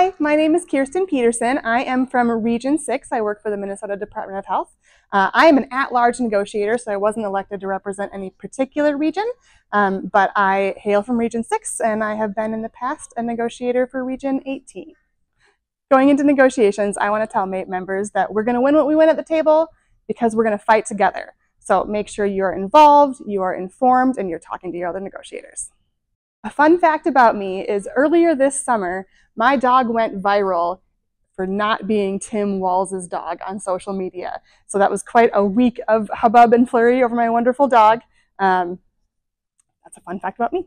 Hi, my name is Kirsten Peterson. I am from Region 6. I work for the Minnesota Department of Health. Uh, I am an at-large negotiator, so I wasn't elected to represent any particular region, um, but I hail from Region 6, and I have been in the past a negotiator for Region 18. Going into negotiations, I want to tell MAPE members that we're going to win what we win at the table because we're going to fight together. So make sure you're involved, you are informed, and you're talking to your other negotiators. A fun fact about me is earlier this summer, my dog went viral for not being Tim Walz' dog on social media. So that was quite a week of hubbub and flurry over my wonderful dog. Um, that's a fun fact about me.